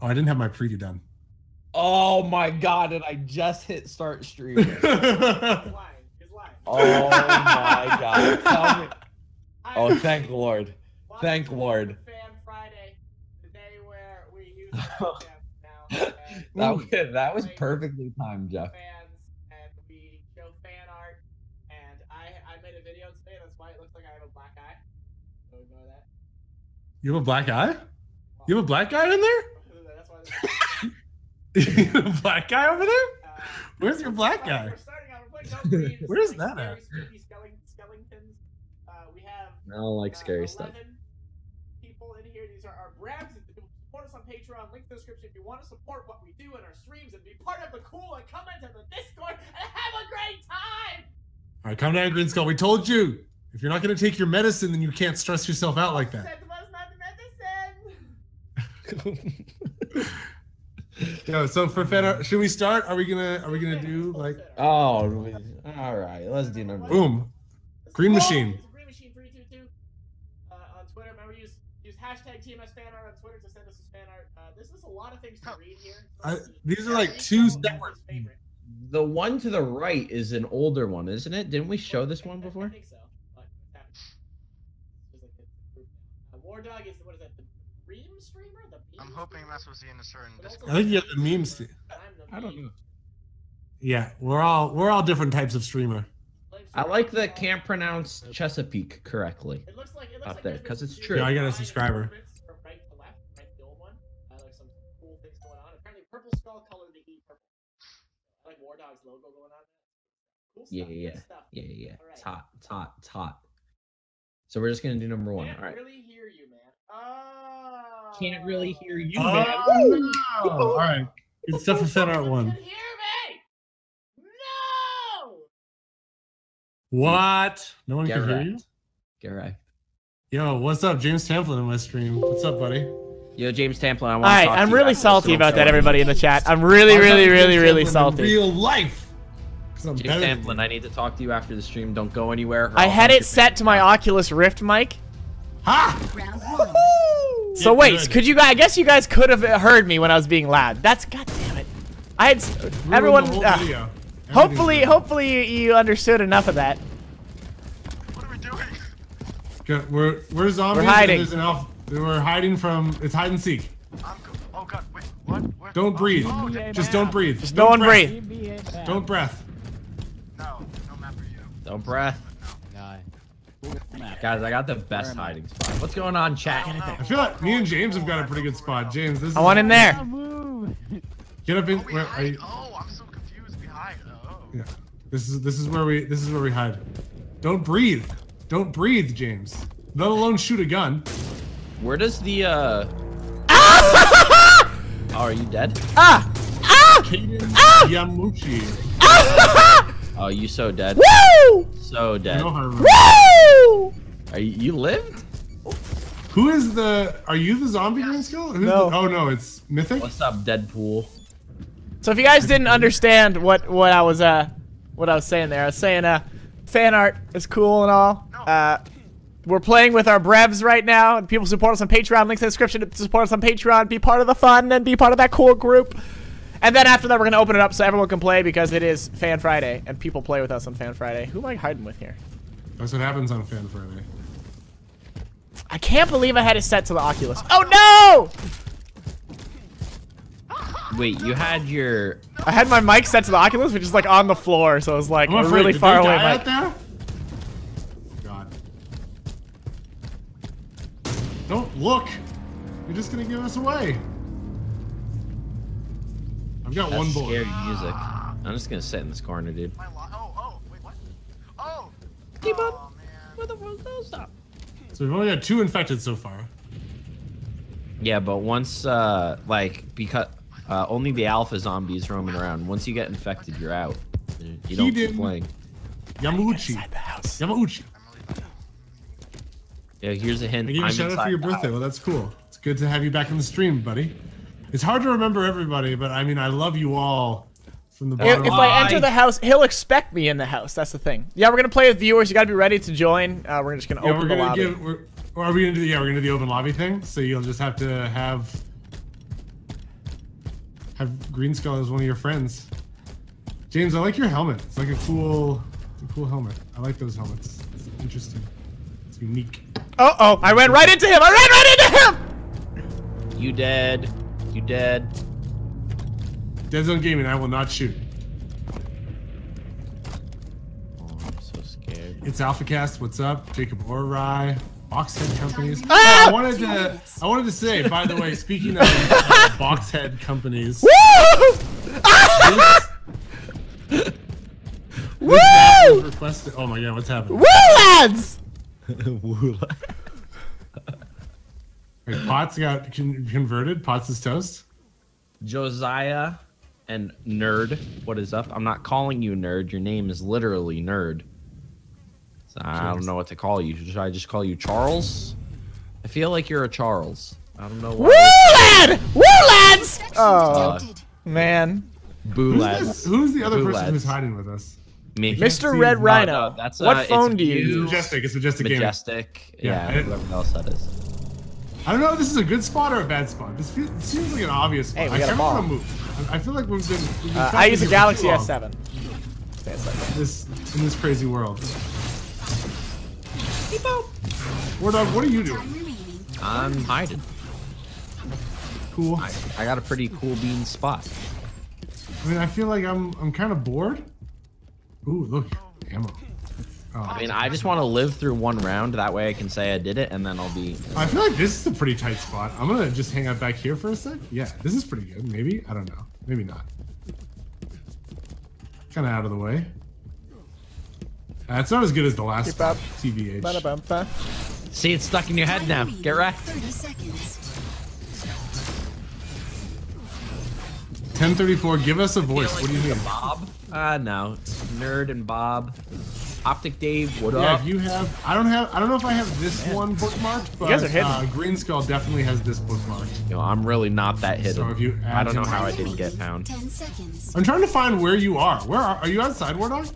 Oh, I didn't have my preview done. Oh my god, did I just hit start stream? He's lying. He's lying. oh my god. Tell me. I- Oh, thank Lord. Thank Lord. Fan Friday, the day where we use now. That, was- that was perfectly timed, Jeff. fans and we show fan art and I I made a video today that's why it looks like I have a black eye. So ignore that. You have a black eye? You have a black guy in there? black guy over there? uh, Where's your black we're- guy? We're starting out. We're playing Don't Breathe. This Where's that scary, spooky skeleton- skeletons. Uh, we have I don't like uh, scary stuff. People in here. These are our Brevs. Support us on Patreon. Link in the description if you want to support what we do in our streams and be part of the cool and comment in the Discord and have a great time. All right, come down, Green Skull. We told you. If you're not going to take your medicine, then you can't stress yourself out like that. Said was not the medicine. Yo, so for Fed, should we start? Are we gonna Are we gonna do like Oh, all right. Let's do number. boom? Green Machine. Green Machine three two two. Uh, on Twitter, remember use use hashtag TMS fan art on Twitter to send us this fan art. Uh, this is a lot of things to read here. I, these are like two separate. The one to the right is an older one, isn't it? Didn't we show this one I- I think so. But it's happening. It's like it's a group now. Uh, War Dog is what is that? The Ream streamer? The I'm Beam hoping streamer? that's what's in a certain Discord. I think you have the memes. st- I'm the I don't know. Yeah, we're all we're all different types of streamer. I like that can't pronounce Chesapeake correctly. It looks like it looks Up like there, there's been 'cause it's true. Yeah, I got a subscriber. improvements From right to left, right to the old one. There's some cool things going on. Apparently, purple skull color to eat purple. I like War Dog's logo going on. Cool stuff. Yeah, yeah. Yeah, yeah, yeah. It's hot, it's hot, it's hot. So we're just gonna do number one. Can't All right. really hear you, man. Oh. Can't really hear you, Oh, man. no. All right, It's stuff for Fed Art one. can hear me. No. What? No one Get can hear you. Get right. Yo, what's up, James Tamplin in my stream? What's up, buddy? Yo, James Tamplin, I want All to right, talk I'm to really after salty about that, everybody in the chat. I'm really, I'm really, talking really, really salty. Real life. I'm James Tamplin. I need to talk to you after the stream. Don't go anywhere. I had it set to my. Oculus Rift mic. Ha! So wait, good. could you guys? I guess you guys could have heard me when I was being loud. That's god damn it. I had everyone. uh, hopefully, hopefully you, you understood enough of that. What are we doing? Okay, We're we're zombies. We're hiding. And there's an elf. We're hiding from. It's hide and seek. I'm Oh god, wait, what? Where? Don't oh, breathe. Oh, okay. Just don't breathe. Just Don't no one breathe. Don't breath. No, no map for you. Don't breath. Guys, I got the best hiding spot. What's going on, chat? I feel like me and James have got a pretty good spot. James, this is. I want in there. Get up in. Oh, Where, are you, Oh, I'm so confused. We hide. Oh. yeah. This is this is where we this is where we hide. Don't breathe. Don't breathe, James. Let alone shoot a gun. Where does the uh? oh, are you dead? Ah! Ah! Kaden Yamuchi. Ah! Oh, you so dead. Woo! So dead. No harm. Woo! Are you, you lived? Who is the? Are you the zombie Green Skull? Who's No. The, oh no, it's Mythic. What's up, Deadpool? So if you guys didn't understand what what I was uh what I was saying there, I was saying uh fan art is cool and all. Uh we're playing with our brevs right now, and people support us on Patreon. Links in the description to support us on Patreon. Be part of the fun and be part of that cool group. And then after that, we're gonna open it up so everyone can play because it is Fan Friday, and people play with us on Fan Friday. Who am I hiding with here? That's what happens on Fan Friday. I can't believe I had it set to the Oculus. Oh no! Wait, you had your. I had my mic set to the Oculus, which is like on the floor, so it was like I'm a afraid. really Did far away die mic. out there? God. Don't look. You're just gonna give us away. I've got That's one bullet. scary music. I'm just gonna sit in this corner, dude. My lo- oh, oh, wait, what? Oh! Keep oh, up. man. What the fuck? Don't stop. So we've only got two infected so far. Yeah, but once, uh, like, because uh, only the alpha zombies roaming around. Once you get infected, you're out. You don't keep didn't- playing. Yamauchi. Inside the house. Yamauchi. Yeah, here's a hint. I gave you a I'm shout out for your birthday. house. Well, that's cool. It's good to have you back in the stream, buddy. It's hard to remember everybody, but I mean, I love you all from the If, bottom. if of I enter the house, he'll expect me in the house. That's the thing. Yeah, we're gonna play with viewers. You gotta be ready to join. Uh, we're just gonna yeah, open we're gonna lobby. give. We're, are we gonna do? Yeah, we're gonna do the open lobby thing. So you'll just have to have. have Green Skull as one of your friends. James, I like your helmet. It's like a cool, a cool helmet. I like those helmets. It's interesting. It's unique. Oh, oh, I ran right into him. I ran right into him. You dead. You dead. Dead Zone Gaming, I will not shoot. Oh, I'm so scared. It's AlphaCast. What's up? Jacob Orai. Boxhead Companies. Ah! I wanted to. I wanted to say, by the way, speaking of uh, Boxhead Companies, Woo! this Woo! requested. Oh my god, what's happening? Woo, lads! Woo Wait, Potts got con- converted. Potts is toast. Josiah and Nerd, what is up? I'm not calling you Nerd. Your name is literally Nerd. So I don't know what to call you. Should I just call you Charles? I feel like you're a Charles. I don't know Woo, why. lad! Woo, lads! Oh, Detected. man. Boo Who's, lads. this, who's the other Boo person who's hiding with us? Me. Mr. Red Rhino. no, that's, what uh, it's phone do you you. use? Majestic. It's Majestic Gaming. Majestic. Yeah, Yeah, I- whoever else that is. I don't know if this is a good spot or a bad spot. This feels, it seems like an obvious spot. Hey, we I got a kind of want to move. I, I feel like we've been. We've been Uh, trapped I use a Galaxy S7. Stay a second. This in this crazy world. War dog, what are you doing? I'm hiding. Cool. I, I got a pretty cool bean spot. I mean, I feel like I'm I'm kind of bored. Ooh, look, ammo. Oh. I mean, I just want to live through one round. That way I can say I did it, and then I'll be. I feel like this is a pretty tight spot. I'm gonna just hang out back here for a sec. Yeah, this is pretty good. Maybe I don't know. Maybe not. Kind of out of the way. Uh, it's not as good as the last Keep up. spot, TBH. Ba-da-bum-ba. See, it's stuck in your head now. Get wrecked. 30 seconds. 1034. Give us a voice. What do you mean? Bob? Uh, no. Nerd and Bob. Optic Dave, what Yeah, up? if you have, I don't have, I don't know if I have this one bookmarked, but guys are. Uh, Green Skull definitely has this bookmarked. You know, I'm really not that hidden. So if you I add don't know how I didn't get found. 10 seconds. I'm trying to find where you are. Where are, are you outside, War Dog?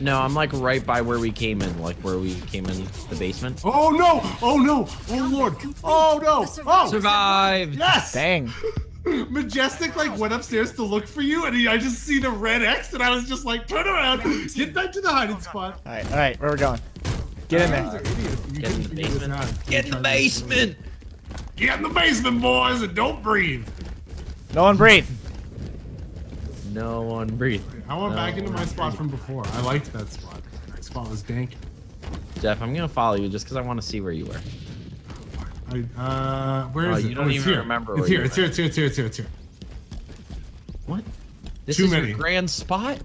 No, I'm like right by where we came in, like where we came in the basement. Oh no! Oh no! Oh lord! Oh no! Oh! Survived! Yes! Dang. Majestic like went upstairs to look for you, and he, I just see the red X, and I was just like, turn around, get back to the hiding oh, spot. All right, all right, where we going? Get in You guys are there. idiots. You Get in couldn't the basement. Get in the basement! Get in the basement, boys, and don't breathe. No one breathe. No one breathe. I went No back into my spot breathe. from before. I liked that spot. That spot was dank. Jeff, I'm gonna follow you just because I want to see where you were. I, uh, where Oh, is you it? don't oh, it's even here. remember It's where here. It's here. It's here. It's here. It's here. It's here. What? This Too is many. your grand spot?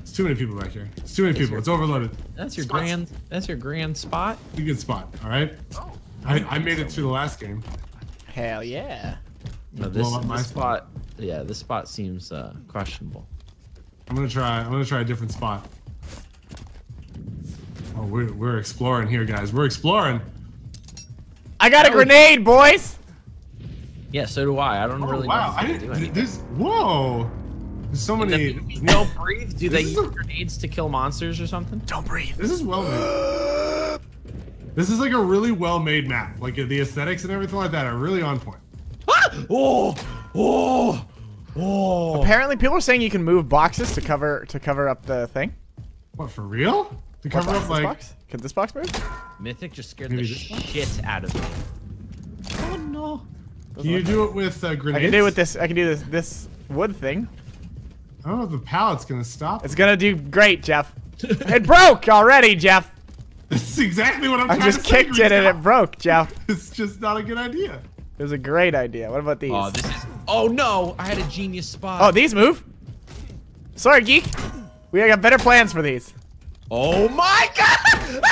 It's too many people back here. It's too many people. your- It's overloaded. That's your Spots. grand. That's your grand spot. It's a good spot. All right. Oh. I, I made it through the last game. Hell yeah. No, Blow this, up my this spot. Yeah, this spot seems uh, questionable. I'm gonna try. I'm gonna try a different spot. Oh, we're we're exploring here, guys. We're exploring. I got a grenade, boys. Yeah, so do I. I don't Oh really wow! know I do didn't. anything. There's whoa. There's so many. You don't breathe. Do they use a- grenades to kill monsters or something? Don't breathe. This is well made. This is like a really well made map. Like the aesthetics and everything like that are really on point. Ah! Oh! Oh! Oh! Apparently, people are saying you can move boxes to cover to cover up the thing. What for real? To cover box? up like. box? Could this box move? Mythic just scared Maybe the this one? shit out of me. Oh no! Can you do it with uh, grenades? I can do it with this. I can do this this wood thing. I don't know if the pallet's gonna stop. It's gonna do great, Jeff. it broke already, Jeff. That's exactly what I'm I trying just to say. kicked it and it broke, Jeff. It's just not a good idea. It was a great idea. What about these? Oh, this is. Oh no! I had a genius spot. Oh, these move. Sorry, geek. We got better plans for these. Oh my god!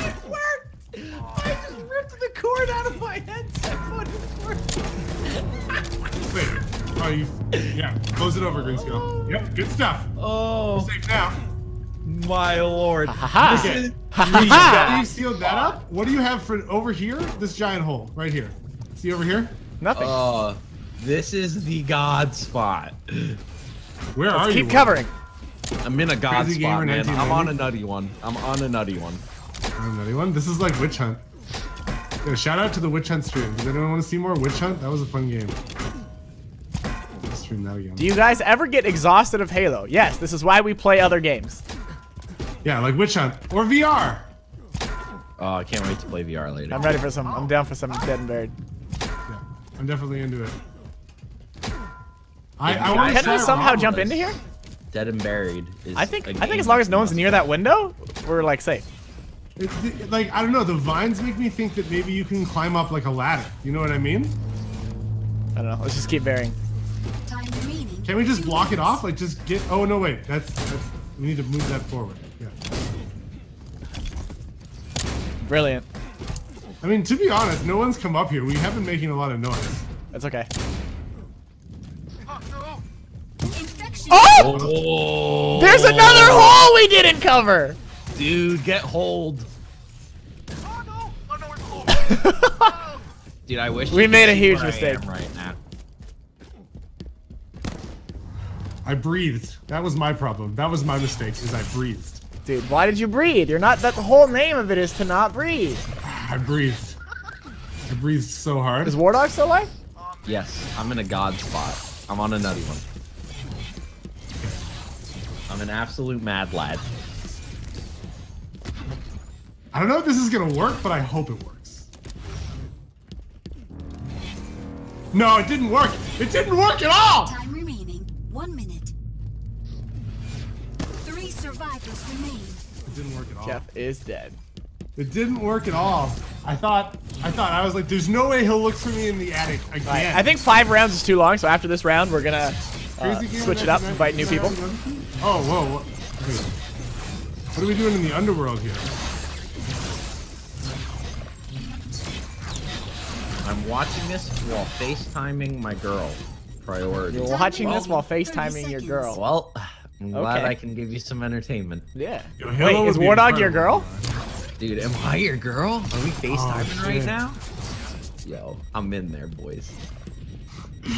it worked! I just ripped the cord out of my headset. What it worked? Wait. Oh, you. Yeah. Close it over, Green Skull. Oh. Yep. Good stuff. Oh Safe now. my lord! Ha This ha. is- Ha Now ha you sealed that up. What do you have for over here? This giant hole right here. See over here? Nothing. Oh, this is the god spot. Where are Let's you? keep covering. I'm in a god Crazy spot, man. I'm on a nutty one. I'm on a nutty one. Oh, nutty one. This is like witch hunt. Yeah, shout out to the Witch Hunt stream. Does anyone want to see more Witch Hunt? That was a fun game. I'll stream that again. Do you guys ever get exhausted of Halo? Yes, this is why we play other games. Yeah, like Witch Hunt or VR. Oh, I can't wait to play VR later. I'm ready for some. I'm down for some Dead and Buried. Yeah, I'm definitely into it. I, I Can want Can we somehow jump into here? Dead and Buried is. I think. a I think as long as no one's near that window, we're like safe. It, it- like I don't know, the vines make me think that maybe you can climb up like a ladder. You know what I mean? I don't know. Let's just keep burying. Can we just block it off? Like just get? Oh no, wait. That's that's. We need to move that forward. Yeah. Brilliant. I mean, to be honest, no one's come up here. We have been making a lot of noise. That's okay. Oh! There's another hole we didn't cover. Dude, get hold. Oh no! Oh no, we're cool! oh. Dude, I wish We you made a huge mistake. right now. I breathed. That was my problem. That was my mistake. Is I breathed. Dude, why did you breathe? You're not. That the whole name of it is to not breathe. I breathed. I breathed so hard. Is War Dog still alive? Yes, I'm in a god spot. I'm on a nutty one. I'm an absolute mad lad. I don't know if this is gonna work, but I hope it works. No, it didn't work. It didn't work at all. Time remaining. One minute. Three survivors remain. It didn't work at all. Jeff is dead. It didn't work at all. I thought. I thought. I was like, "There's no way he'll look for me in the attic again." Alright, I think five rounds is too long, so after this round, we're gonna uh, switch it up, tonight. invite new people. Oh, whoa. What, wait. what are we doing in the underworld here? I'm watching this while FaceTiming my girl. Priority. You're watching this while FaceTiming your girl. Well, I'm glad Okay. I can give you some entertainment. Yeah. Yo, Wait, Halo is would be War Dog your girl? Dude, am I your girl? Are we oh, FaceTiming right now? Yo, I'm in there, boys.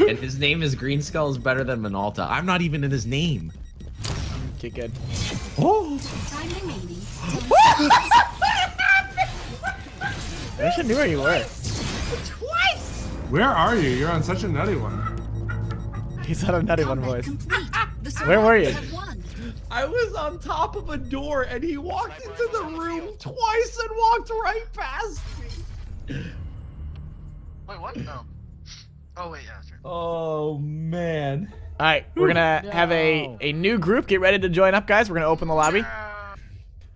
and his name is Green Skull is better than Minolta. I'm not even in his name. Okay, good. Oh. Time remaining. I wish I knew where you were. Where are you? You're on such a nutty one. He's on a nutty one Combat voice. Where were you? survivors have won. I was on top of a door and he walked into the room twice and walked right past me. Wait, what? No. Oh wait, yeah, sure. Oh man. All right, we're gonna have a a new group. Get ready to join up, guys. We're gonna open the lobby.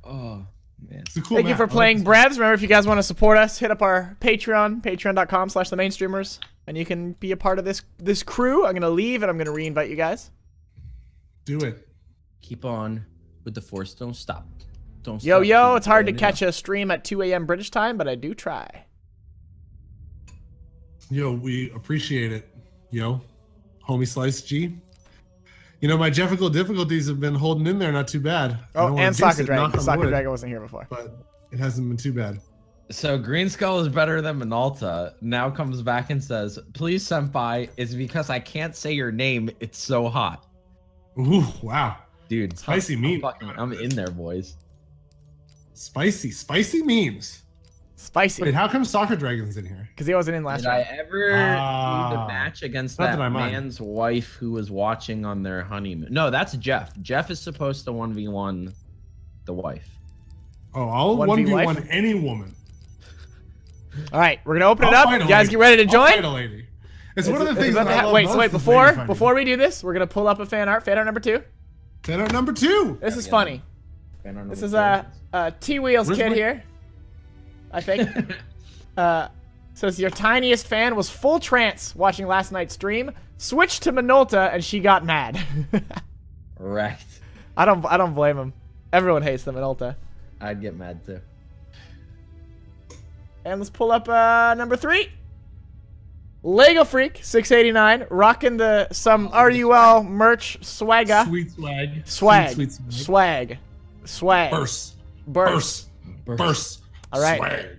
Oh man. It's a cool Thank you for I like playing this. Remember, if you guys want to support us, hit up our Patreon, patreon.com slash the mainstreamers, and you can be a part of this this crew. I'm gonna leave and I'm gonna re-invite you guys. Do it. Keep on with the force. Don't stop. Don't Yo, stop. yo, Keep it's hard to catch up. a stream at 2 a.m. British time, but I do try. Yo, we appreciate it. Yo, homie Slice G. You know, my Jeffical difficulties have been holding in there not too bad. Oh, and Soccer it, Dragon. Soccer wood, Dragon wasn't here before. But it hasn't been too bad. So Green Skull is better than Minolta. Now comes back and says, "Please, senpai, it's because I can't say your name. It's so hot, Ooh, wow. dude. Spicy I'm, meat. I'm, fucking, I'm in there, boys. Spicy, spicy memes. Spicy. Wait, how come Soccer Dragon's in here? Because he wasn't in last Did I ever Ah. lead a match against that, that man's wife who was watching on their honeymoon? No, that's Jeff. Jeff is supposed to one v one the wife. Oh, I'll 1v 1v1 wife? any woman. All right, we're gonna open it I'll up. fight a You guys get ready to I'll join. fight a lady. It's, one of the things that I ha- love wait, so most wait before before we do this, we're gonna pull up a fan art. Fan art number two. Fan art number two. This is Yeah. funny. This is a uh, T Wheels Where's kid my- here. I think. uh, says your tiniest fan was full trance watching last night's stream. Switched to Minolta and she got mad. wrecked. I don't. I don't blame him. Everyone hates the Minolta. I'd get mad too. And let's pull up uh, number three. Lego Freak 689 rocking the some RUL merch swagger. Sweet swag. Swag. Sweet, sweet swag. Swag. Swag. Burst. Burst. Burst. Burst. All right. Swag.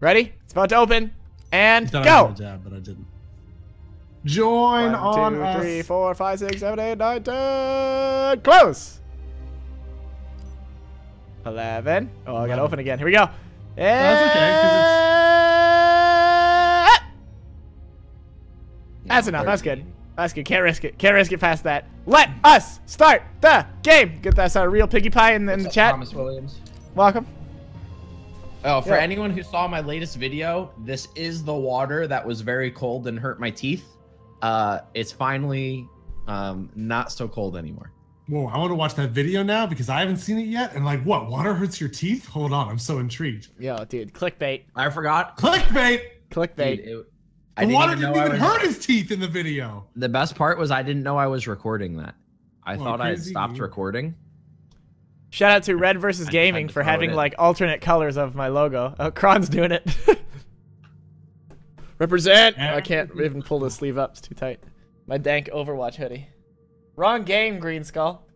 Ready? It's about to open. And go. I jab, but I didn't. Join One, on two, us. Close. Eleven. Oh, I gotta open again. Here we go. And... Okay, That's enough. That's good. That's good. Can't risk it. Can't risk it past that. Let us start the game. Get that. Sorry, real piggy pie in, in the up, chat. Thomas Williams. Welcome. Oh, for Yeah. anyone who saw my latest video, this is the water that was very cold and hurt my teeth. Uh, it's finally um, not so cold anymore. Whoa, I want to watch that video now because I haven't seen it yet. And like, what? Water hurts your teeth? Hold on, I'm so intrigued. Yo, dude. Clickbait. I forgot. Clickbait. Clickbait. Dude, it- The I didn't water even know didn't even was- hurt his teeth in the video. The best part was I didn't know I was recording that. I Well, thought I had stopped you. recording. Shout out to Red versus Gaming for having like alternate colors of my logo. Oh, Kron's doing it. Represent. I can't even pull the sleeve up. It's too tight. My dank Overwatch hoodie. Wrong game, Green Skull.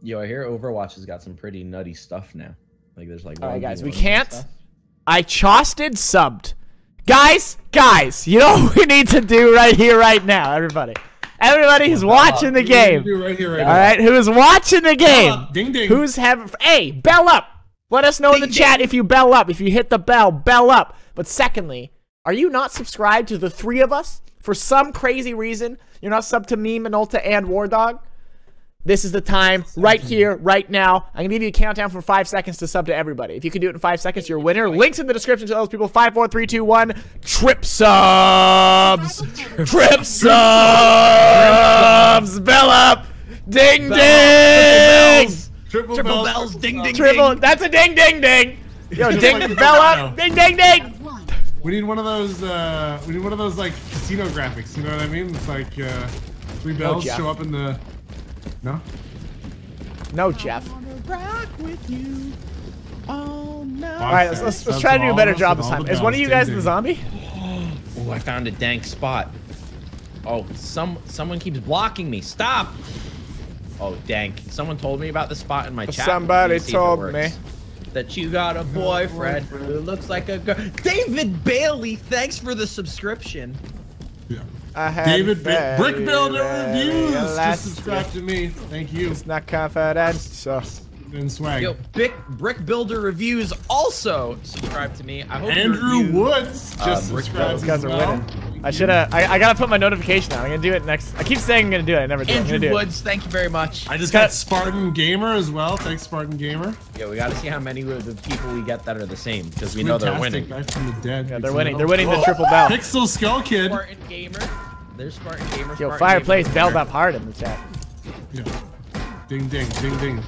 Yo, I hear Overwatch has got some pretty nutty stuff now. Like there's like. All right, guys, we can't- stuff. I chosted subbed. Guys, guys, you know what we need to do right here, right now, everybody. Everybody who's watching the What are you gonna game. do right here, right All right, who is watching the game? Ding ding. Who's have hey bell up? Let us know in the chat ding. if you bell up. If you hit the bell, bell up. But secondly, are you not subscribed to the three of us for some crazy reason? You're not sub to me, Minolta, and War Dog. This is the time, right here, right now. I'm gonna give you a countdown for five seconds to sub to everybody. If you can do it in five seconds, you're a winner. Links in the description to those people. Five, four, three, two, one. Trip subs. Trip subs. Bell up. Ding ding. Triple, Triple bells. bells, ding ding Triple. ding. That's a ding ding ding. Yo, Just ding. like the bell Domino. up. Ding ding ding. One. We need one of those. Uh, we need one of those like casino graphics. You know what I mean? It's like uh, three bells Jeff. show up in the. No. No, Jeff. All All right, let's, let's, let's try to do a better job this time. Is one of you guys the zombie? Oh, I found a dank spot. Oh, some someone keeps blocking me. Stop. Oh, dank. Someone told me about the spot in my chat. Somebody Let's see if it told me. that you got a boyfriend who looks like a girl. David Bailey, thanks for the subscription. Yeah. I had David ba- very, Brick Builder Reviews. Just subscribe to me. Thank you. It's not confident. So And swag. Yo, Brick, Brick Builder Reviews also subscribe to me. I hope Andrew review- Woods just Uh, Brick subscribed those as guys are well. winning. I should have. I, I gotta put my notification on. I'm gonna do it next. I keep saying I'm gonna do it. I never do. it. I'm Andrew gonna it. Woods, thank you very much. I just Got- got Spartan Gamer as well. Thanks, Spartan Gamer. Yeah, we got to see how many of the people we get that are the same because we know they're winning. Guy from the dead. Yeah, they're winning. They're winning the triple bell. Pixel Skull Kid. Spartan Gamer. There's Spartan Gamer. Yo, Spartan fireplace Gamer. up hard in the chat. Yeah. Ding ding ding ding.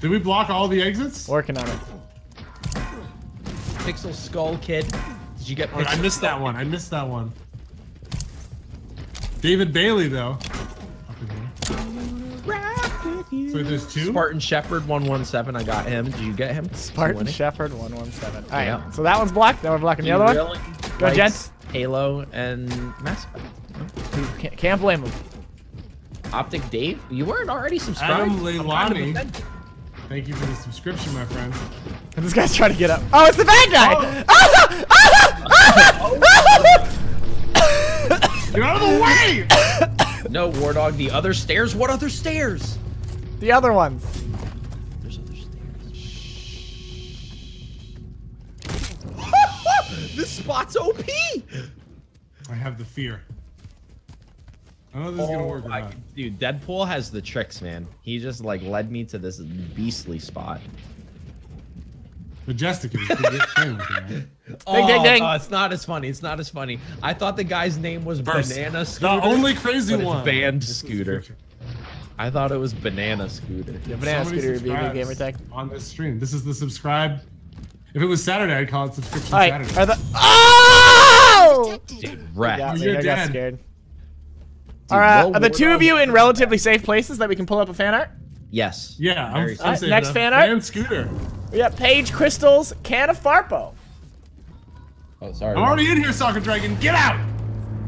Did we block all the exits? Working on it. Pixel Skull Kid. Did you get Oh, I Pixel missed that one. I missed that one. David Bailey though. Up in here. So there's two. Spartan Shepherd 117. I got him. Did you get him? Spartan Shepherd 117. All right. Yeah. So that one's blocked. Now we're blocking the other one. Really Go, likes gents. Halo and Mass Effect. Can't, can't blame him. Optic Dave, you weren't already subscribed. Adam I'm kind of Leilani. Thank you for the subscription, my friend. And this guy's trying to get up. Oh, it's the bad guy. Oh. Get out of the way! No, War Dog. The other stairs. What other stairs? the other ones. There's other stairs. this spot's OP. I have the fear. I don't know if this is gonna work or oh not. dude, Deadpool has the tricks, man. He just like led me to this beastly spot. Majestic is a good playing with it, man. Ding, ding, ding. oh, it's not as funny. It's not as funny. I thought the guy's name was First, Banana Scooter. The only crazy but it's one. Band This Scooter. I thought it was Banana Scooter. Yeah, banana So many scooter review, good gamer tag. On this stream. This is the subscribe. If it was Saturday, I'd call it subscription All right. Saturday. Are the oh? Detected. Dude, rat. Yeah, You're I got scared. Dude, All right, well, are the two of you in relatively safe places that we can pull up a fan art? Yes. yeah, I'm, I'm Alright, saying next that. fan art? Band Scooter. We got Paige Crystal's can of Farpo. Oh, sorry. I'm already in here, Soccer Dragon. Get out!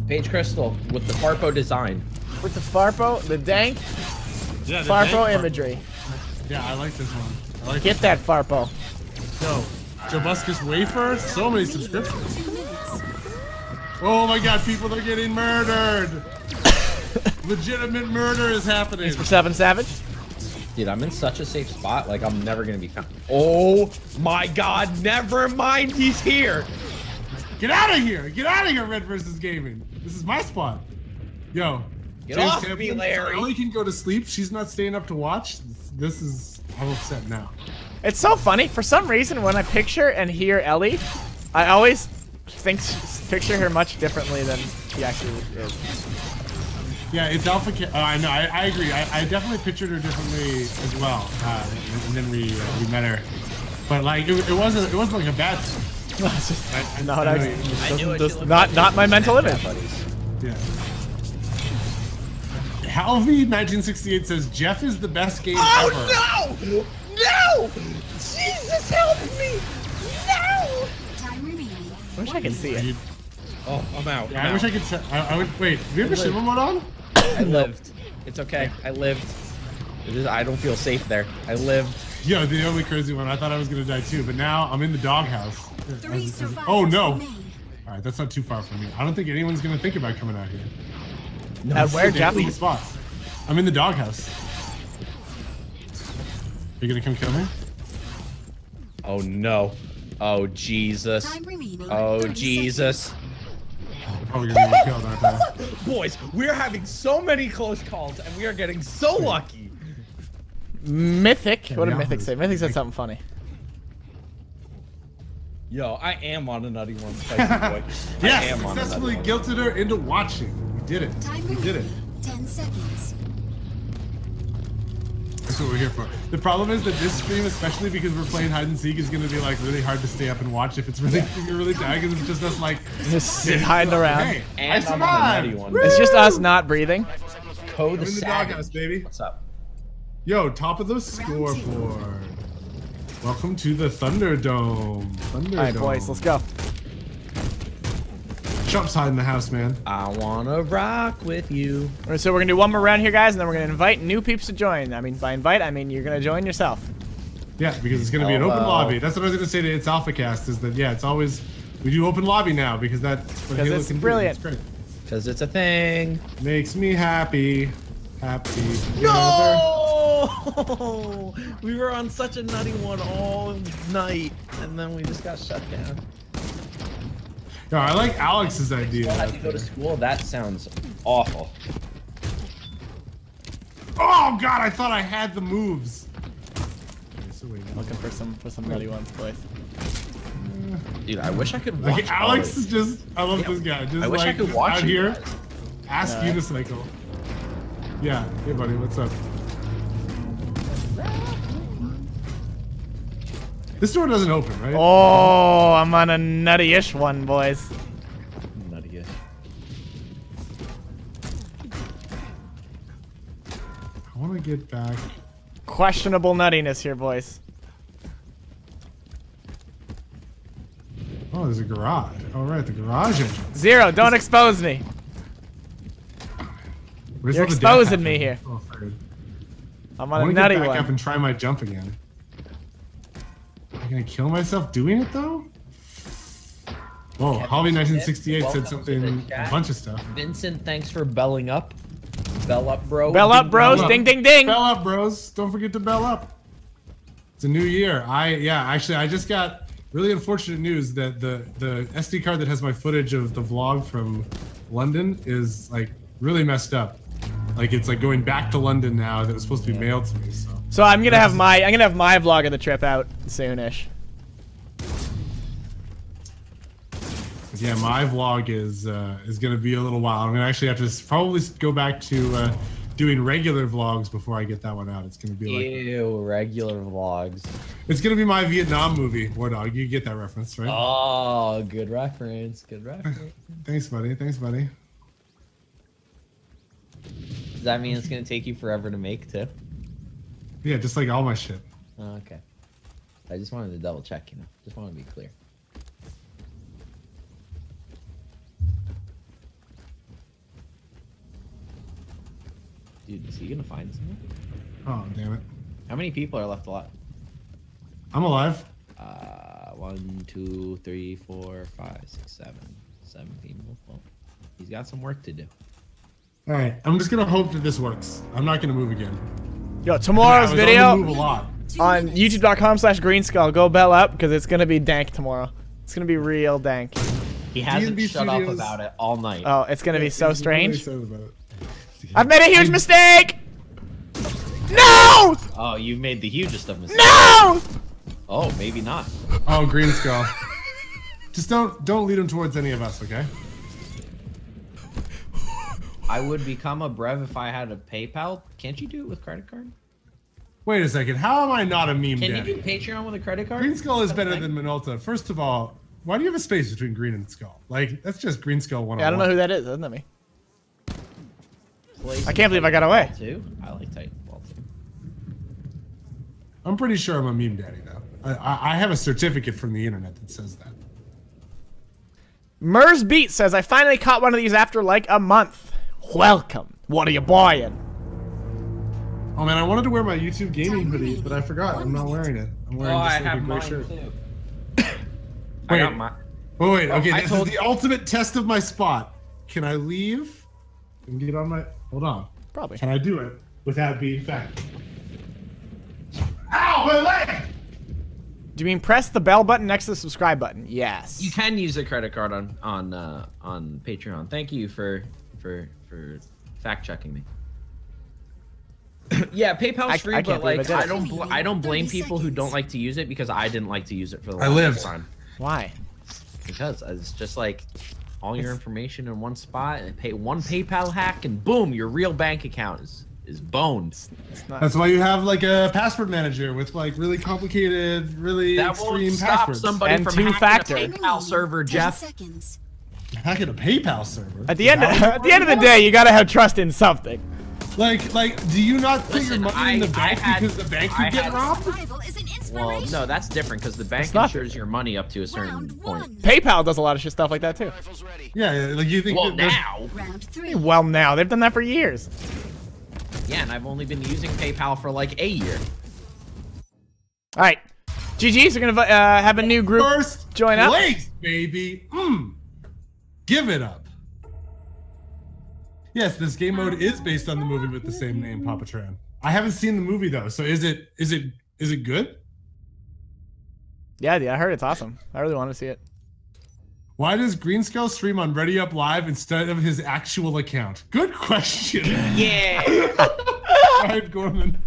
Paige Crystal with the Farpo design. With the Farpo, the dank Yeah, the Farpo dank imagery. Yeah, I like this one. I like Get that Farpo. Yo, Jabuscus Wafer, so many subscriptions. Oh my god, people are getting murdered! Legitimate murder is happening. For Seven Savage. Dude, I'm in such a safe spot. Like, I'm never gonna be found. Oh my god, never mind. He's here. Get out of here! Get out of here, Red versus Gaming. This is my spot. Yo. Get off me, Larry. Ellie can go to sleep. She's not staying up to watch. This is. I'm upset now. It's so funny. For some reason, when I picture and hear Ellie, I always think picture her much differently than she actually is. Yeah, it's Alpha. Ca- oh, I know. I, I agree. I, I definitely pictured her differently as well. Uh, and, and then we uh, we met her, but like it, it wasn't it wasn't like a bad thing. I, I, Not, I I, know you- I knew just not not my mental image. Yeah. Halvey 1968 says Jeff is the best game ever. Oh no! No! Jesus help me! No! I wish I could see it. Oh, I'm out. Yeah, I wish I could. I would wait. Do you have a Shimmer mode on? I lived. It's okay. I lived. It is, I don't feel safe there. I lived. Yo, the only crazy one. I thought I was gonna die too, but now I'm in the doghouse. Three As- as- survivors oh no! All right, that's not too far from me. I don't think anyone's gonna think about coming out here. At where, It's a spot. I'm in the doghouse. You gonna come kill me? Oh no. Oh Jesus. Oh Jesus. I'm probably gonna get killed, aren't I? Boys, we're having so many close calls and we are getting so lucky. Mythic. What did Mythic say? Mythic said something funny. Yo, I am on a nutty one, spicy boy. I Yes, am on a successfully nutty one. guilted her into watching. We did it. Time We did it. Ten seconds. That's what we're here for. The problem is that this stream, especially because we're playing hide and seek, is gonna be like really hard to stay up and watch if it's really if you're really dying because it's just us like Just sit hiding around. Hey, And I'm on a nutty survived. one. Woo! It's just us not breathing. Code the in the doghouse, baby. What's up? Yo, top of the scoreboard. Welcome to the Thunderdome. Thunderdome. All right, boys, let's go. Chump's hiding the house, man. I wanna rock with you. All right, So we're gonna do one more round here, guys, and then we're gonna invite new peeps to join. I mean, by invite, I mean you're gonna join yourself. Yeah, because it's gonna be an open Hello. lobby. That's what I was gonna say to its AlphaCast is that yeah, it's always we do open lobby now because that's what 'Cause Halo it's can do. brilliant. It's great. Cause it's a thing. Makes me happy. Happy. No! we were on such a nutty one all night, and then we just got shut down. No, I like Alex's idea. I had to go to school. That sounds awful. Oh god, I thought I had the moves. Okay, so wait, Looking for some for some nutty ones, boys. Dude, I wish I could watch. Like Alex is just I love Yeah. this guy. Just I wish like I could just watch out you here. guys. Ask Yeah. unicycle. Yeah, hey buddy, what's up? This door doesn't open, right? Oh, I'm on a nutty-ish one, boys. Nutty-ish. I want to get back. Questionable nuttiness here, boys. Oh, there's a garage. All right, the garage entrance. Zero, don't expose me. Where's You're all the death exposing me here. Oh. I'm I on a want to get nutty back up and try my jump again. Am I gonna kill myself doing it though? Whoa, Holly 1968 said something, a bunch of stuff. Vincent, thanks for belling up. Bell up, bro. Bell up, bros. bell up. Ding, ding, ding. Bell up, bros. Don't forget to bell up. It's a new year. I yeah, actually I just got really unfortunate news that the the SD card that has my footage of the vlog from London is like really messed up. Like it's like going back to London now that was supposed to be mailed to me, so So I'm gonna have my I'm gonna have my vlog of the trip out soonish. yeah, my vlog is uh, is gonna be a little while. I'm gonna actually have to probably go back to uh, doing regular vlogs before I get that one out. It's gonna be like Ew, regular vlogs. it's gonna be my Vietnam movie, War Dog. You get that reference, right? Oh, good reference. Good reference. Thanks, buddy. Thanks, buddy. Does that mean it's gonna take you forever to make too? Yeah, just like all my shit. Oh, okay. I just wanted to double check, you know. Just want to be clear. Dude, is he gonna find someone? Oh, damn it. How many people are left alive? I'm alive. Uh, one, two, three, four, five, six, seven, seven people. Well, he's got some work to do. All right, I'm just gonna hope that this works. I'm not gonna move again. Yo, tomorrow's was on the video move a lot. Two on youtube.com slash greenskull. Go bell up because it's gonna be dank tomorrow. It's gonna be real dank. He hasn't D&B shut up about it all night. Oh, it's gonna be so He's really strange. sad about it. I've made a huge mistake. No! Oh, you made the hugest of mistakes. No! Oh, maybe not. Oh, Green Skull. Just don't don't lead him towards any of us, okay? I would become a Brev if I had a PayPal. Can't you do it with credit card? Wait a second. How am I not a meme Can daddy? you do Patreon with a credit card? Green Skull is better Okay. than Minolta. First of all, why do you have a space between Green and Skull? Like that's just Green Skull one. Yeah, I don't know oh who that is. Isn't that me? Play I can't believe I got away. Titanfall 2. I like Titanfall too. I'm pretty sure I'm a meme daddy though. I, I, I have a certificate from the internet that says that. Mers Beat says, I finally caught one of these after like a month. Welcome. What are you buying? Oh man, I wanted to wear my YouTube gaming hoodie, but I forgot. I'm not wearing it. I'm Oh, wearing I just like a have gray mine shirt. too. I Wait. got my. Oh wait, okay, I this told- is the ultimate test of my spot. Can I leave and get on my? Hold on. Probably. Can I do it without being fat? Ow, my leg! Do you mean press the bell button next to the subscribe button? Yes. You can use a credit card on on uh, on Patreon. Thank you for for for fact checking me. yeah, PayPal's I- free, I can't but like I I don't bl- I don't blame 30 people who don't like to use it because I didn't like to use it for the I longest lived. time. Why? Because it's just like all your information in one spot and pay one PayPal hack and boom, your real bank account is is boned. It's not. That's why you have like a password manager with like really complicated, really That won't extreme stop passwords. somebody And from two-factor. hacking a PayPal server, Jeff. seconds. Hacking a PayPal server. At the end, at the end of the day, you gotta have trust in something. like, like, do you not put Listen, your money in the I- I bank had- because the bank could get robbed? Survival is an Well, no, that's different because the bank It's not insures your money up to a certain point. PayPal does a lot of shit stuff like that too. Yeah, yeah, like you think. Well, that now, Round three. Well, now they've done that for years. yeah, and I've only been using PayPal for like a year. All right, GG's are gonna uh, have a new group. First Join up. place, baby. Mm. Give it up. Yes, this game mode is based on the movie with the same name, Papa Tran. I haven't seen the movie though, so is it is it is it good? Yeah, yeah, I heard it's awesome. I really want to see it. Why does Greenskull stream on Ready Up Live instead of his actual account? Good question. Yeah. Ryan Gorman.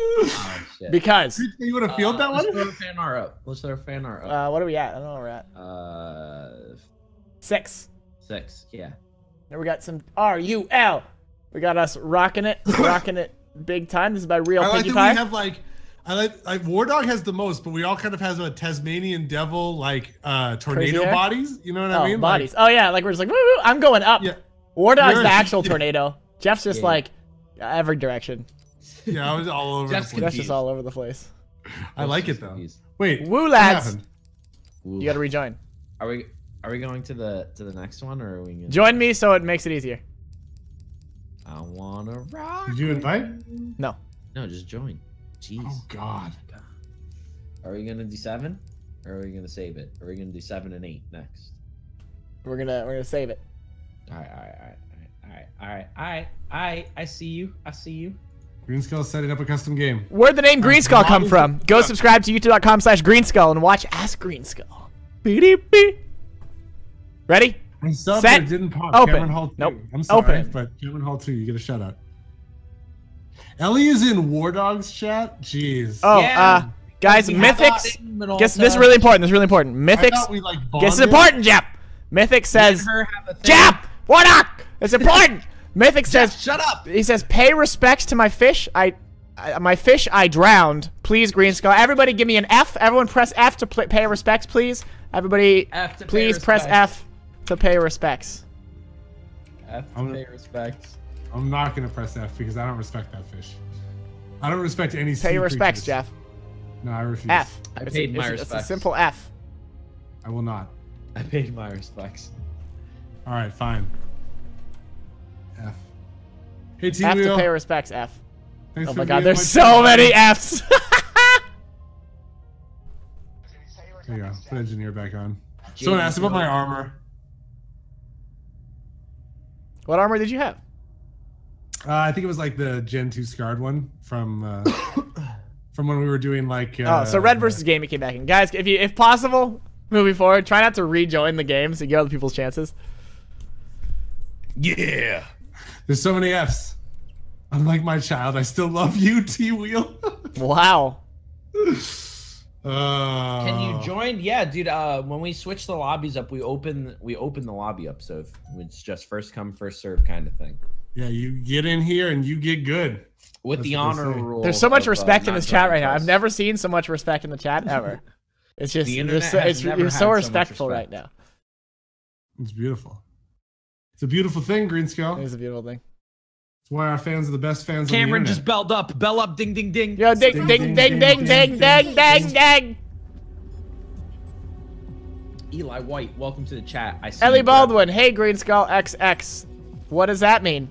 oh, shit. Because You would have fielded that Uh, Let's one? throw fan art up. Let's throw fan art up. uh, what are we at? I don't know where we're at. Uh, Six. six. Yeah. Then we got some R U L. We got us rocking it, rocking it big time. This is by Real I like Pinkie that Pie. we have like I like like War Dog has the most, but we all kind of has a Tasmanian devil like uh tornado hair? bodies. You know what oh, I mean? bodies. oh yeah, like we're just like woo woo. I'm going up. Like, yeah. War Dog's You're- the actual tornado. Jeff's just Yeah. like every direction. Yeah, I was all over Jeff's the place. Jeff's just all over the place. I like it though. Wait, Woo, what lads. happened? Ooh. You got to rejoin. Are we are we going to the to the next one or are we gonna Join me so it makes it easier. I wanna rock. Did you invite? No. No, just join. Jeez. Oh God. Are we gonna do seven? Or are we gonna save it? Are we gonna do seven and eight next? We're gonna we're gonna save it. Alright, alright, alright, alright, alright, alright, alright, I see you, I see you. Green Skull setting up a custom game. Where'd the name Green Skull come from? Go subscribe to youtube.com slash Green Skull and watch Ask Green Skull. Beep-beep. Ready? I subbed, Set. but it didn't pop. Open. Cameron Hall 2. Nope. I'm sorry, Open. but Cameron Hall 2, you get a shout out. Ellie is in War Dog's chat? Jeez. Oh, Yeah. uh, guys, We Mythics. that in Guess this is really important. This is really important. I Mythics. we like Guess it's important, Jeff. Mythic says, Let her have a what up? It's important. Mythic says, Shut up! he says, pay respects to my fish. I, I my fish I drowned. Please, Green Skull. Everybody, give me an F. Everyone, press F to pay respects, please. Everybody, F to pay please press. F to pay respects. F to I'm- pay respects. I'm not gonna press F because I don't respect that fish. I don't respect any sea Pay your respects, creatures. Jeff. No, I refuse. F. I It's paid a, my it's, a- it's a simple F. I will not. I paid my respects. All right, fine. F. Hey, T F to Wheel. pay respects. F. Thanks Oh my god, there's my so channel. many Fs. There you go. Put engineer back on. Someone asked about my armor. What armor did you have? Uh, I think it was like the Gen 2 scarred one from uh, from when we were doing like. Uh, Oh, so red versus gaming came back in. Guys, if you if possible, moving forward. Try not to rejoin the game so you get other people's chances. Yeah. There's so many F's. Unlike my child, I still love you, T Wheel. Wow. uh, Can you join? Yeah, dude. Uh, when we switch the lobbies up, we open we open the lobby up, so if it's just first come first serve kind of thing. Yeah, you get in here and you get good. With That's the honor rule. There's so much of, uh, respect in this chat joining right now. I've never seen so much respect in the chat ever. It's just The you're internet so, has it's, never you're had so so respectful respect. right now. It's beautiful. It's a beautiful thing, Green Skull. It is a beautiful thing. It's why our fans are the best fans Cameron just belled up, bell up, ding ding ding. Yo, ding, ding, ding, ding, ding, ding, ding, ding. Eli White, welcome to the chat. I see Ellie. Baldwin, hey Green Skull XX. What does that mean?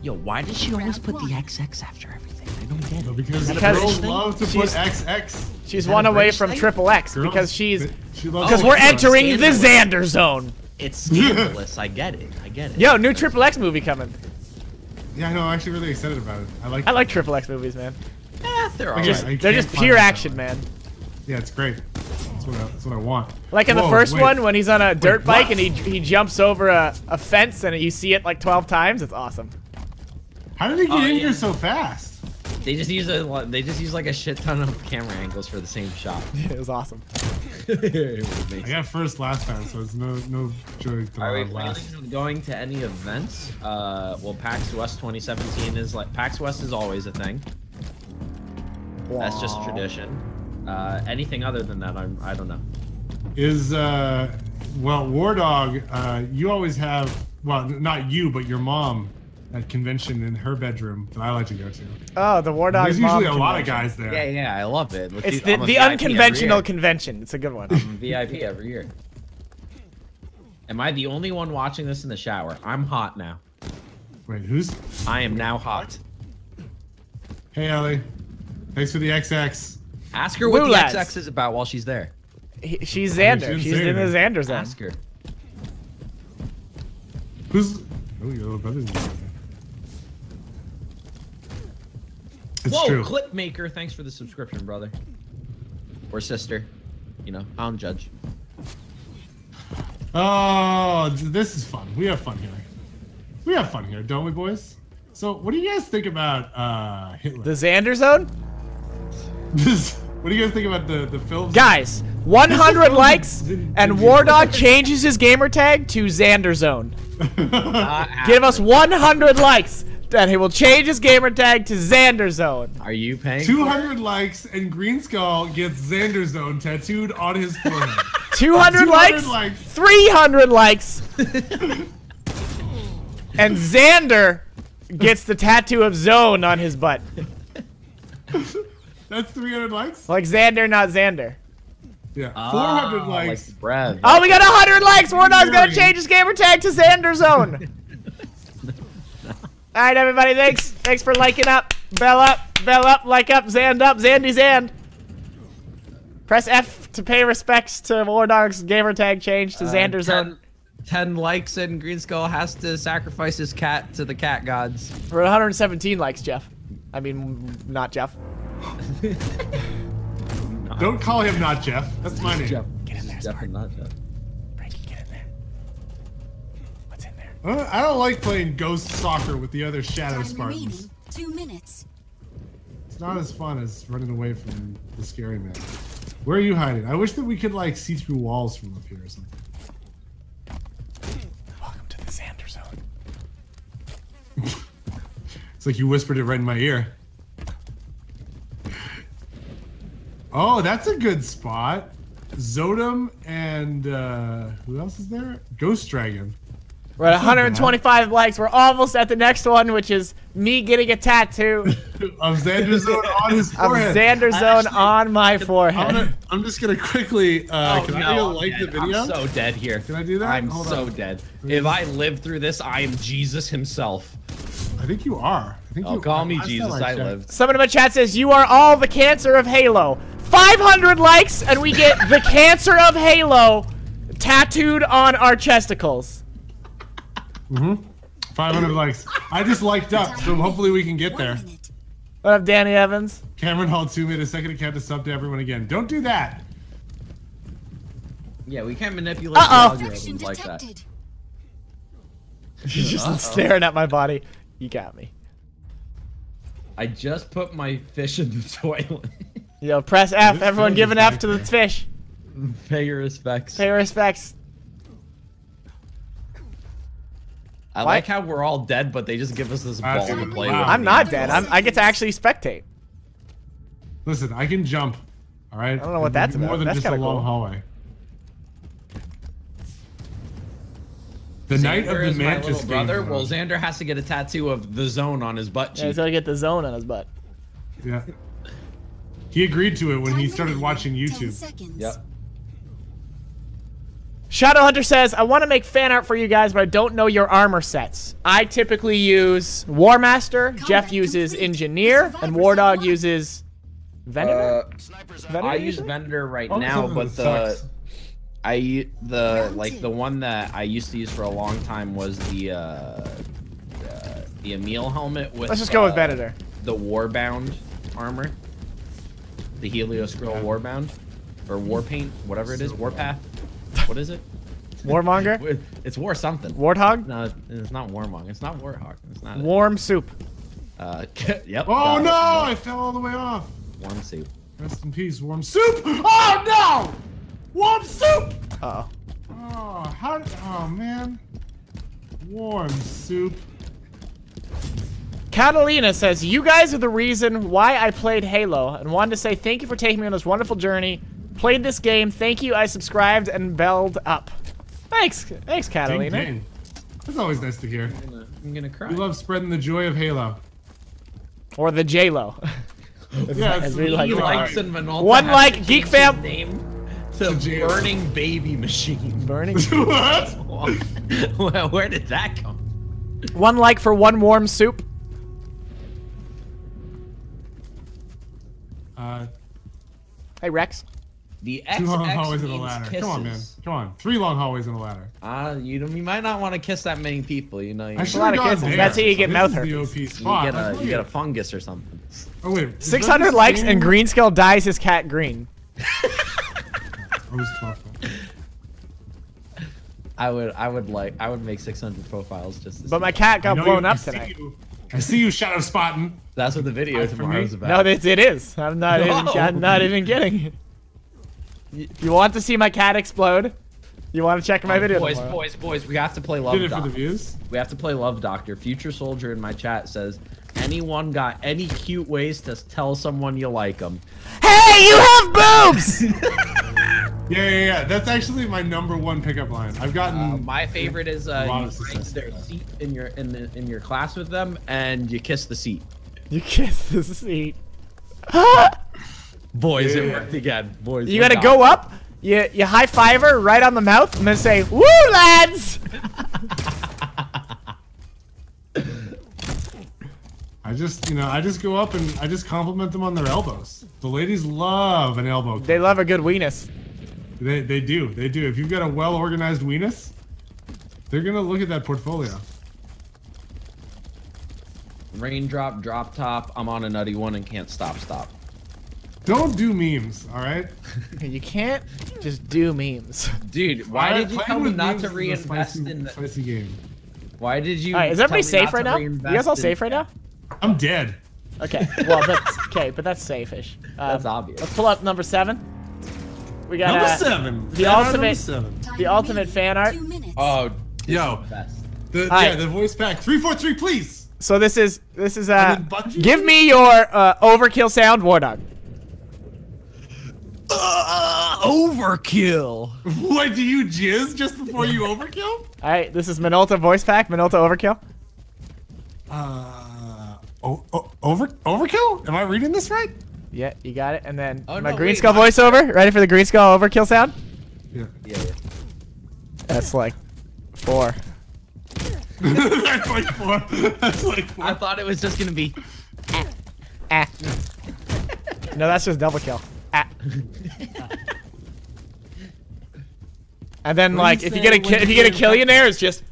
Yo, why does she always put the XX after everything? I don't get it. Because, Because girls love to put XX. She's one away from thing? triple X Girls- because she's she because Oh, we're entering the. Xander zone. It's scandalous. I get it. I get it. Yo, new triple X movie coming. Yeah, I know. I'm actually really excited about it. I like. I like triple X movies, man. Eh, they're Again, alright. I They're just pure action, man. Yeah, it's great. That's what I, that's what I want. Like in the first wait. one when he's on a dirt bike what? and he he jumps over a, a fence and you see it like 12 times. It's awesome. How did he get Oh, in yeah. here so fast? They just use a they just use like a shit ton of camera angles for the same shot. Yeah, it was awesome. I got first last time, so it's no no joy to Are we last. going to any events? Uh, well, PAX West 2017 is like PAX West is always a thing. That's just tradition. Uh, anything other than that, I'm I don't know. Is uh, well, War Dog. Uh, you always have well, not you, but your mom at convention in her bedroom that I like to go to. Oh, the War Dog's There's usually mom a lot of guys there. Yeah, yeah, I love it. Look, It's dude, the, the unconventional convention. It's a good one. I'm a VIP every year. Am I the only one watching this in the shower? I'm hot now. Wait, who's? I am now hot. Hey, Ellie. Thanks for the XX. Ask her what Woo the lads. XX is about while she's there. He- she's I mean, Xander. she She's in the anything. Xander zone. Ask her. Who's? Oh, your little brother's in there. It's Whoa, true. clip maker, thanks for the subscription, brother. Or sister. You know, I don't judge. Oh, this is fun. We have fun here. We have fun here, don't we, boys? So, what do you guys think about uh, Hitler? The Xander zone? This, what do you guys think about the the film? Guys, 100 likes and didn't- War Dog changes his gamer tag to Xander zone. Uh, Give us 100 likes and he will change his gamer tag to Xanderzone. Are you paying? 200 likes and Green Skull gets Xanderzone tattooed on his forehead. 200, 200 likes, likes. 300 likes, and Xander gets the tattoo of zone on his butt. That's 300 likes? Like Xander, not Xander. Yeah. Ah, 400 likes. Like Brad. Oh, we got 100 likes. War Dog's gonna change his gamer tag to Xander zone. All right, everybody. Thanks. Thanks for liking up. Bell up. Bell up. Like up. Zand up. Zandy Zand. Press F to pay respects to War Dog's gamer tag change to Uh, Xander 10, zone. 10 likes and Green Skull has to sacrifice his cat to the cat gods. We're 117 likes, Jeff. I mean, not Jeff. Don't call him not Jeff. That's my name. Jeff. Get in there, Jeff Spark. not Jeff. I don't like playing ghost soccer with the other Shadow Time remaining. Spartans. Two minutes. It's not as fun as running away from the scary man. Where are you hiding? I wish that we could like see through walls from up here or something. Welcome to the Xander zone. It's like you whispered it right in my ear. Oh, that's a good spot. Zodom and uh, who else is there? Ghost Dragon. We're at That's not bad. 125 likes. We're almost at the next one, which is me getting a tattoo of Xander Zone on his of forehead. Xander zone Actually, on my I'm, forehead. gonna, I'm just gonna quickly. Uh, can I I'm like the video? I'm so dead here. Can I do that? I'm Hold so on. dead. If I live through this, I am Jesus himself. I think you are. I think Oh, you call me last time Jesus. I checked- lived. Someone in my chat says, You are all the cancer of Halo. 500 likes, and we get the cancer of Halo tattooed on our chesticles. Mm-hmm. 500 likes. I just liked up, so hopefully we can get there. What up, Danny Evans? Cameron Hall 2 made a second account to sub to everyone again. Don't do that. Yeah, we can't manipulate Uh-oh. the Infection algorithms like that. detected. She's just Uh-oh. staring at my body. You got me. I just put my fish in the toilet. Yo, press F. This Everyone give an F to the fish. Pay your respects. Pay your respects. I like how we're all dead, but they just give us this ball to play wow. with. I'm not dead. I'm, I get to actually spectate. Listen, I can jump. All right. I don't know what that's More about. than That's just a kinda long cool. hallway. The night of the is my mantis game. brother. going Well. Xander has to get a tattoo of the zone on his butt Yeah, he's cheek. gonna get the zone on his butt. Yeah. He agreed to it when he started watching YouTube. seconds. Yep. Shadowhunter says, I want to make fan art for you guys, but I don't know your armor sets. I typically use War Master, Jeff uses complete. Engineer, and survivors War Dog won. uses Venator? Uh, Venator I use usually? Vendor right Oh, now, but the sucks. I u- the like the one that I used to use for a long time was the uh, uh the Emile helmet with Let's just go with uh, Venator. the Warbound armor, the Helioskrill Yeah. Warbound or Warpaint, whatever it is, Warpath. What is it? Warmonger? It's War something. Warthog? No, it's not Warmong. It's not Warhawk. It's not. Warm soup. Uh, yep. Oh got it. no! I fell all the way off. Warm soup. Rest in peace, warm soup. Oh no! Warm soup. Uh oh. Oh, how? Oh man. Warm soup. Catalina says, You guys are the reason why I played Halo and wanted to say thank you for taking me on this wonderful journey. Played this game. Thank you. I subscribed and belled up. Thanks. Thanks, Ding, Catalina. ding. That's always nice to hear. I'm gonna, I'm gonna cry. We love spreading the joy of Halo. Or the J-Lo. Yeah, as we like He to call likes and Minolta One like Geek Fam- name to To. Burning Baby Machine. Burning. what? Well, Where did that come? one like for one warm soup. Uh, Hey, Rex. The two long XX hallways and a ladder. kisses. Come on, man. Come on. Three long hallways and a ladder. Uh, you, don't- you might not want to kiss that many people. You know, you, I you should lot of kisses. there. That's how you get This mouth is the herpes. OP get a you get a fungus or something. Oh wait. is 600 likes same- and Green Skull dyes his cat green. It's 12. I would I would like I would make 600 profiles just. To But see my that. cat got blown you- up I see tonight. you. I see you shadow spotting. That's what the video Hide tomorrow is about. No, it, it is. I'm not even. No. I'm not even kidding. You, you want to see my cat explode? You want to check my video boys, tomorrow? boys, boys, we have to play Love Did it for Doctor. the views. We have to play Love Doctor. Future Soldier in my chat says, anyone got any cute ways to tell someone you like them? Hey, you have boobs! Yeah, yeah, yeah. That's actually my number one pickup line. I've gotten. Uh, my favorite is uh, of you find their that. seat in your in the, in your class with them, and you kiss the seat. you kiss the seat. Boys, Yeah. it worked again. Boys, You gotta back. go up. You you high five her right on the mouth and then say, "Woo, lads!" I just, you know, I just go up and I just compliment them on their elbows. The ladies love an elbow. They love a good weenus. They, they do. They do. If you've got a well organized weenus, they're gonna look at that portfolio. Raindrop, drop top. I'm on a nutty one and can't stop. Stop. Don't do memes, all right? You can't just do memes. Dude, why Playing did you tell me with not memes to is a reinvest spicy, in the? spicy game. Why did you? All right, is everybody safe right now? You guys all safe right now? I'm dead. Okay. Well, that's okay, but that's safe-ish. Um, That's obvious. Let's pull up number seven. We got Number uh, seven. the Fan ultimate- seven. The ultimate fan art. Two minutes. Oh, Yo, best. the, Hi. yeah, the voice pack. Three, four, three, please. So this is this is uh. And then Give me your uh, overkill sound, War Dog. Overkill. What do you jizz just before you overkill? All right, this is Minolta voice pack. Minolta overkill. Uh, o- o- over overkill? Am I reading this right? Yeah, you got it. And then Oh, my no, green wait, skull what? voiceover. Ready for the green skull overkill sound? Yeah. Yeah, yeah. That's like four. That's like four. That's like four. I thought it was just gonna be. Ah. no, that's just double kill. Ah. And then, What like, you if you get a when ki- if you you get a get a killionaire, it's just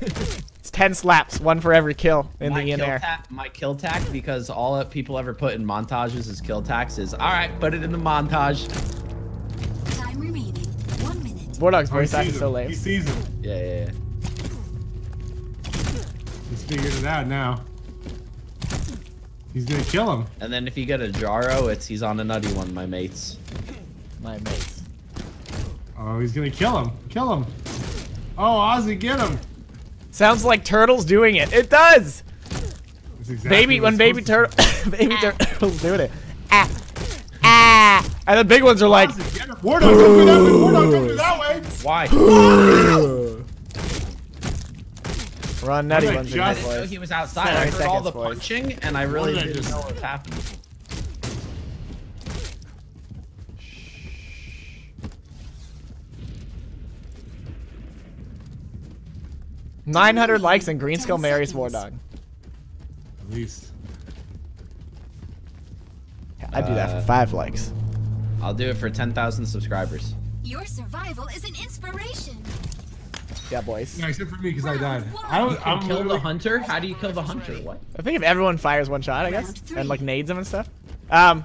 it's ten slaps, one for every kill in my the in kill air. ta- my kill tack because all that people ever put in montages is kill tax is all right. Put it in the montage. Wardog's Oh, he voice acting sees so him. lame. He sees him. Yeah, yeah, yeah. He's figured it out now. He's gonna kill him. And then if you get a Jaro, it's he's on a nutty one, my mates. My mates. Oh, he's gonna kill him. Kill him. Oh, Ozzy, get him. Sounds like turtles doing it. It does. Exactly baby, when baby turtle, baby turtles doing it. Ah, ah, and the big ones are like, Ozzy, get him. Wardog, don't go that way. Wardog, don't go that way. Why? run nutty What ones. a in I this didn't know he was outside. I heard all the boys. punching, and I really did I didn't just- know what was happening. Nine hundred likes and Green Skull marries seconds. Wardog. At least. I'd do that for Uh, five likes. I'll do it for 10,000 subscribers. Your survival is an inspiration. Yeah, boys. Yeah, except for me because I died. Wow. I You was, can I'm kill the hunter? How do you kill the hunter? What? I think if everyone fires one shot, I guess, and like nades them and stuff. Um,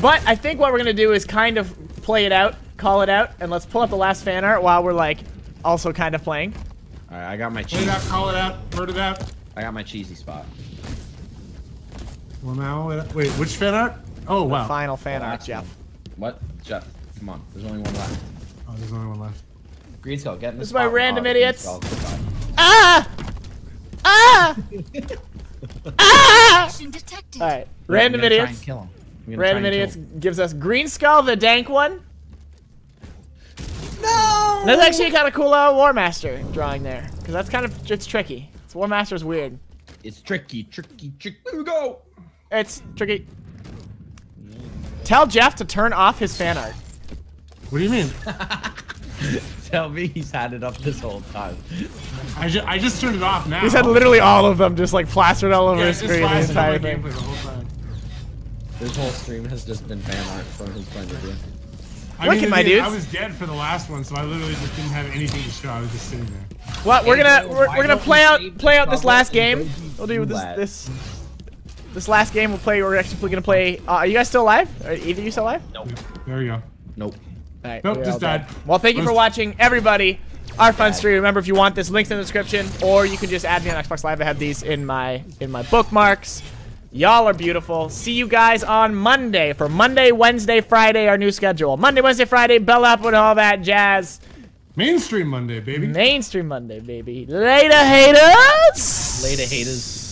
but I think what we're gonna do is kind of play it out, call it out, and let's pull up the last fan art while we're like also kind of playing. All right, I got my Play cheese. it out, call it out, word it out. I got my cheesy spot. Well, now, wait, wait, which fan art? Oh, wow. Final fan art, Jeff. one. What? Jeff, come on. There's only one left. Oh, there's only one left. Green Skull, get in the This is my random Green idiots. Skull. Ah! Ah! ah! Detected. All right, I'm random gonna try idiots. and kill him. Random try and idiots him. gives us Green Skull, the dank one. No. That's actually kind of cool uh, War Master drawing there, because that's kind of it's tricky. It's War Master's weird. It's tricky, tricky, tricky. Here we go. It's tricky. Tell Jeff to turn off his fan art. What do you mean? Tell me he's had it up this whole time. I, ju I just turned it off now. He's had literally all of them just like plastered all over yeah, his screen the flashed on my entire thing. gameplay the whole time. This whole stream has just been fan art from his point of view. I Look mean, at my thing I was dead for the last one, so I literally just didn't have anything to show. I was just sitting there. What we're gonna we're, we're gonna play out play out this last game. Reggie We'll do this this this last game. We'll play. We're actually gonna play. Uh, are you guys still alive? Are either of you still alive? Nope. There we go. Nope. All right, Nope, just all dead. died. Well, thank you for watching, everybody. Our fun Died. stream. Remember, if you want this, links in the description, or you can just add me on Xbox Live. I have these in my in my bookmarks. Y'all are beautiful. See you guys on Monday for Monday, Wednesday, Friday, our new schedule. Monday, Wednesday, Friday, bell up and all that jazz. Mainstream Monday, baby. Mainstream Monday, baby. Later, haters. Later, haters.